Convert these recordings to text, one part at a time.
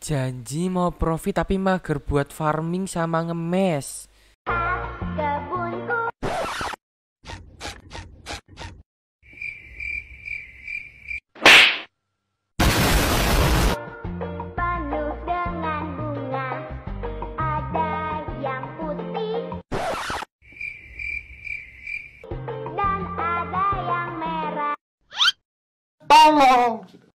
Janji mau profit tapi mager buat farming sama ngemes. kebunku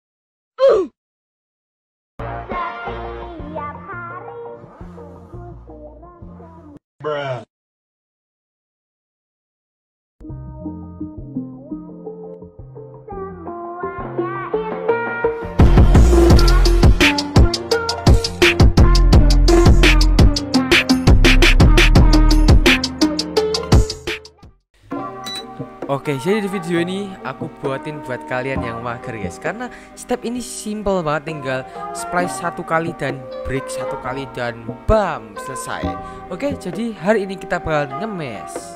Oke, jadi di video ini aku buatin buat kalian yang mager guys. Karena step ini simple banget tinggal splice satu kali dan break satu kali dan bam selesai. Oke, jadi hari ini kita bakal ngemes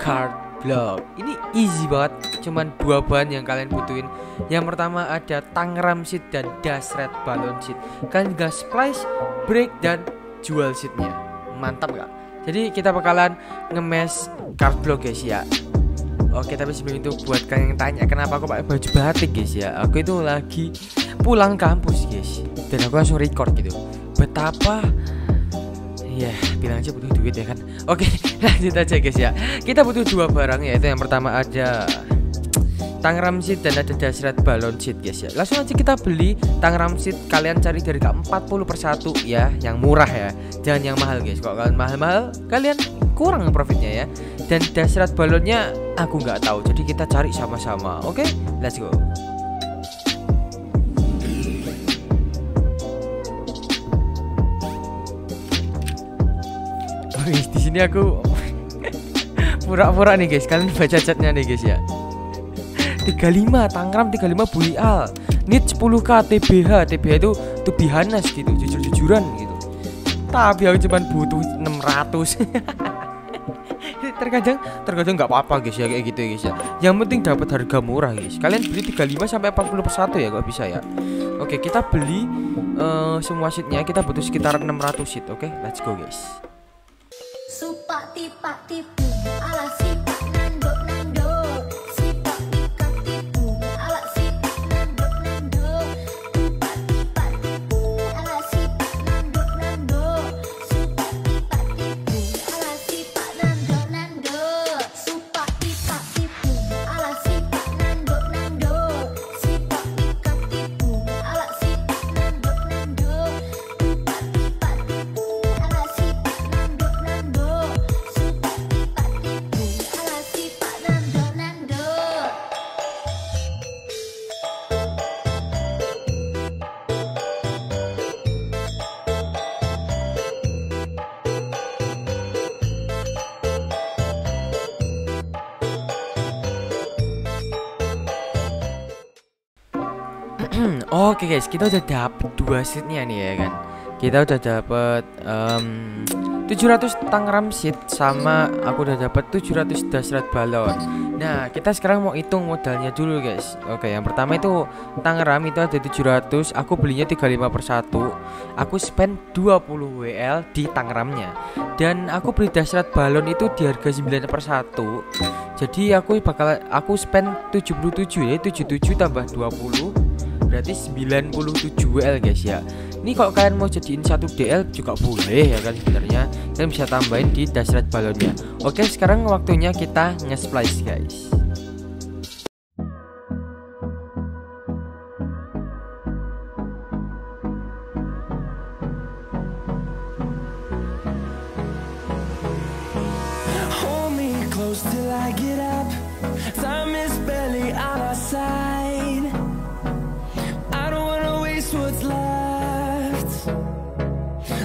card block. Ini easy banget, cuman dua bahan yang kalian butuhin. Yang pertama ada Tangram seed dan dash red balloon seed Kalian tinggal splice, break dan jual seednya Mantap gak? Jadi kita bakalan ngemes card block guys ya Oke tapi sebelum itu buat kalian yang tanya kenapa aku pakai baju batik guys ya? Aku itu lagi pulang kampus guys. Dan aku langsung record gitu. Betapa Ya bilang aja butuh duit ya kan? Oke lanjut aja guys ya. Kita butuh dua barang yaitu yang pertama ada Tangram seed dan ada dasrat balon seed guys ya. Langsung aja kita beli Tangram seed. Kalian cari dari ke 40 per satu ya Yang murah ya. Jangan yang mahal guys. Kalau kalian mahal-mahal Kalian kurang profitnya ya Dan dasrat balonnya Aku nggak tahu. Jadi kita cari sama-sama Oke? Let's go. Wih, di sini aku pura-pura nih guys. Kalian baca chatnya nih guys ya. 35 Tangram 35 Buli Al. Need 10k TBH TBH itu be honest gitu Jujur-jujuran gitu. Tapi aku cuma butuh 600 Terkadang terkadang nggak apa-apa guys ya kayak gitu ya guys ya. Yang penting dapat harga murah guys. Kalian beli 35 sampai 40 per satu ya kalau bisa ya? Oke kita beli eh, semua sheetnya. Kita butuh sekitar 600 sheet Oke? Let's go guys. Supak tipak tipu Oke guys, kita udah dapet dua seatnya nih ya kan. Kita udah dapet em, 700 tangram seat sama aku udah dapet 700 dasrat balon. Nah, kita sekarang mau hitung modalnya dulu guys. Oke, yang pertama itu tangram itu ada 700, aku belinya 35 per 1. Aku spend 20 WL di tangramnya. Dan aku beli dasrat balon itu di harga 9 per 1. Jadi aku bakal aku spend 77 ya, 77 tambah 20 berarti 97 WL guys ya. Ini kalau kalian mau jadiin satu DL juga boleh ya kan sebenarnya. Kalian bisa tambahin di dasrat balonnya. Oke sekarang waktunya kita nge-splice guys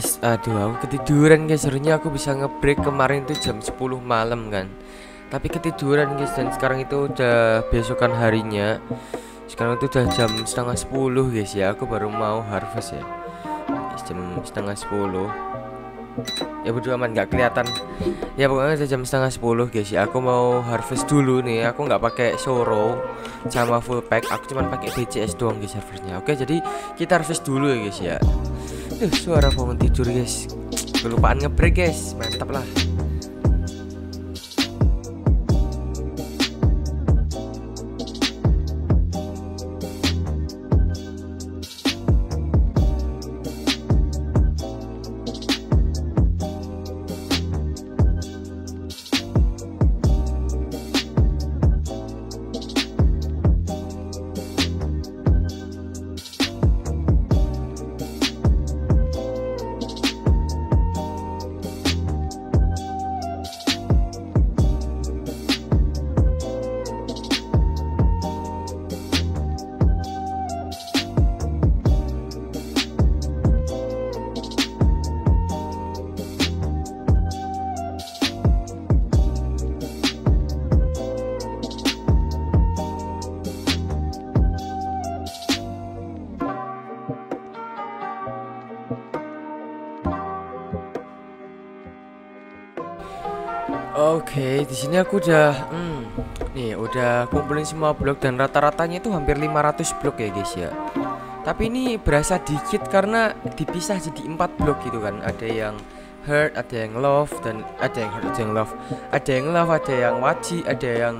Guys, aduh aku ketiduran guys. Sebenarnya aku bisa ngebreak kemarin itu jam 10 malam kan. Tapi ketiduran guys dan sekarang itu udah besokan harinya. Sekarang itu udah jam setengah 10 guys ya. Aku baru mau harvest ya. Guys, jam setengah 10 ya bodo amat nggak kelihatan ya pokoknya udah jam setengah 10 guys ya aku mau harvest dulu nih aku nggak pakai soro sama full pack aku cuman pakai BCS doang guys servernya oke jadi kita harvest dulu ya guys ya Duh, suara bangun tidur guys. Kelupaan ngebreak guys. Mantap lah Oke, di sini aku udah hmm, nih udah kumpulin semua blok dan rata-ratanya itu hampir 500 blok ya guys ya. Tapi ini berasa dikit karena dipisah jadi empat blok gitu kan. Ada yang hurt, ada yang love dan ada yang hurt, ada yang love. Ada yang love, ada yang waji, ada yang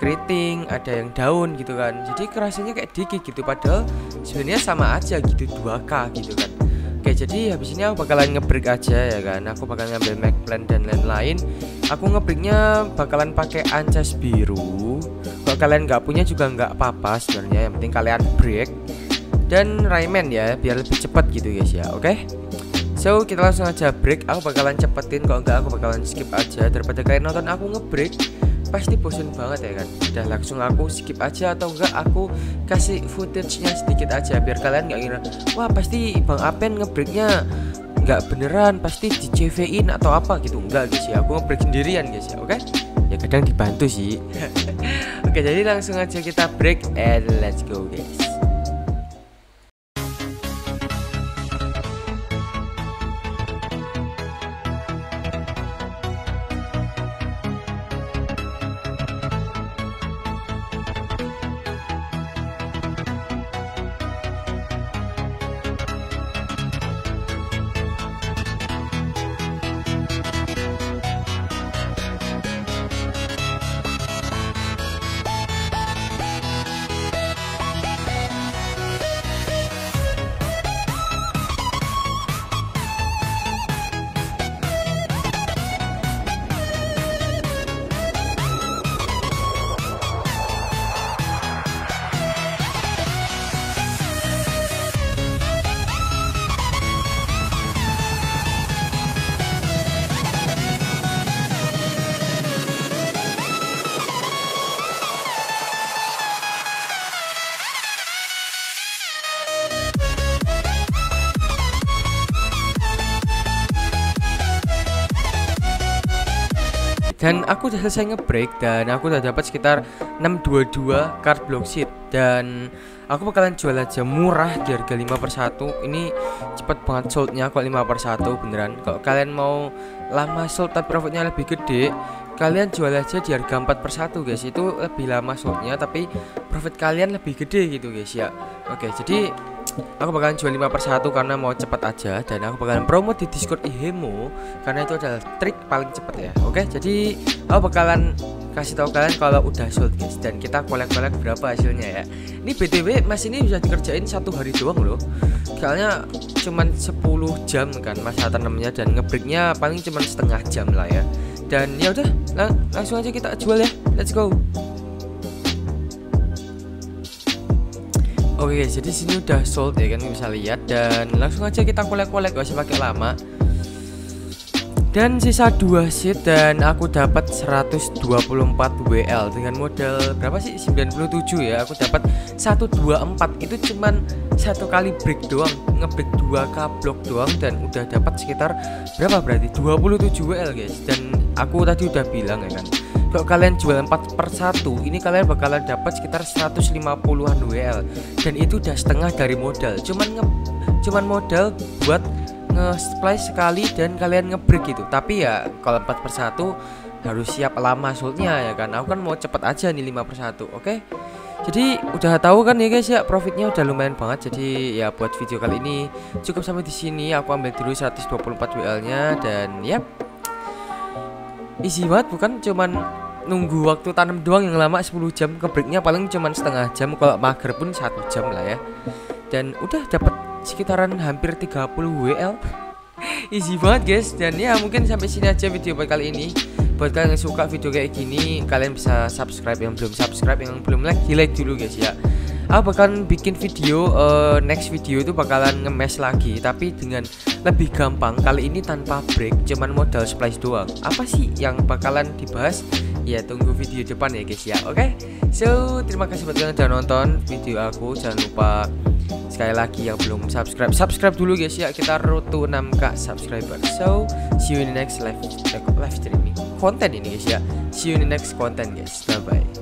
keriting, ada yang daun gitu kan. Jadi kerasanya kayak dikit gitu padahal sebenarnya sama aja gitu 2K gitu kan. Oke jadi habis ini aku bakalan ngebreak aja ya kan. Aku bakal ngambil Mac plan dan lain-lain. Aku ngebreaknya bakalan pakai ancas biru. Kalau kalian nggak punya juga nggak apa-apa sebenarnya Yang penting kalian break. Dan Rayman ya biar lebih cepat gitu guys ya oke? So kita langsung aja break. Aku bakalan cepetin kalau nggak aku bakalan skip aja. Daripada kalian nonton aku ngebreak pasti bosan banget ya kan? Udah langsung aku skip aja atau enggak aku kasih footage-nya sedikit aja biar kalian nggak kira wah pasti Bang Apen ngebreaknya nggak beneran pasti di CV in atau apa gitu. Enggak guys ya aku ngebreak sendirian guys ya oke? Ya kadang dibantu sih. Oke jadi langsung aja kita break and let's go guys dan aku udah selesai ngebreak dan aku udah dapat sekitar 622 card block sheet dan aku bakalan jual aja murah di harga 5 per 1 ini cepet banget soldnya kok 5 per 1 beneran. Kalau kalian mau lama sold tapi profitnya lebih gede kalian jual aja di harga 4 per 1 guys. Itu lebih lama soldnya tapi profit kalian lebih gede gitu guys ya. Oke jadi aku bakalan jual 5 per 1 karena mau cepat aja dan aku bakalan promo di discord ihemo karena itu adalah trik paling cepat ya oke? Jadi aku bakalan kasih tahu kalian kalau udah sold guys dan kita kolek-kolek berapa hasilnya ya. Ini btw mas ini bisa dikerjain satu hari doang loh. Soalnya cuman 10 jam kan masa tanamnya dan ngebreaknya paling cuman setengah jam lah ya. Dan ya udah lang langsung aja kita jual ya. Let's go Oke guys, jadi sini udah sold ya kan? Bisa lihat. Dan langsung aja kita kolek-kolek gak usah pakai lama. dan sisa 2 seat dan aku dapat 124 WL dengan modal berapa sih? 97 ya? Aku dapat 124 itu cuman satu kali break doang. Ngebreak 2k block doang dan udah dapat sekitar berapa berarti? 27 WL guys. Dan aku tadi udah bilang ya kan kalau kalian jual 4 per 1 ini kalian bakalan dapat sekitar 150an WL dan itu udah setengah dari modal. Cuman nge cuman modal buat nge-splice sekali dan kalian ngebreak gitu. Tapi ya kalau 4 per 1 harus siap lama sultnya ya kan? Aku kan mau cepet aja nih 5 per 1 oke? Jadi udah tahu kan ya guys ya profitnya udah lumayan banget. Jadi ya buat video kali ini cukup sampai di sini. Aku ambil dulu 124 WL nya dan yap easy banget bukan? Cuman nunggu waktu tanam doang yang lama 10 jam. Kebreaknya paling cuman setengah jam. Kalau mager pun satu jam lah ya. Dan udah dapat sekitaran hampir 30 WL easy banget guys. Dan ya mungkin sampai sini aja video buat kali ini. Buat kalian yang suka video kayak gini kalian bisa subscribe yang belum subscribe yang belum like di like dulu guys ya aku bakalan bikin video uh, next video itu bakalan ngemes lagi tapi dengan lebih gampang. Kali ini tanpa break cuman modal splice doang. Apa sih yang bakalan dibahas? Ya tunggu video depan ya guys ya. Oke? Okay? so terima kasih buat yang udah nonton video aku. Jangan lupa sekali lagi yang belum subscribe subscribe dulu guys ya. Kita to 6k subscriber. So see you in the next live live streaming konten ini guys ya. See you in the next content guys. Bye bye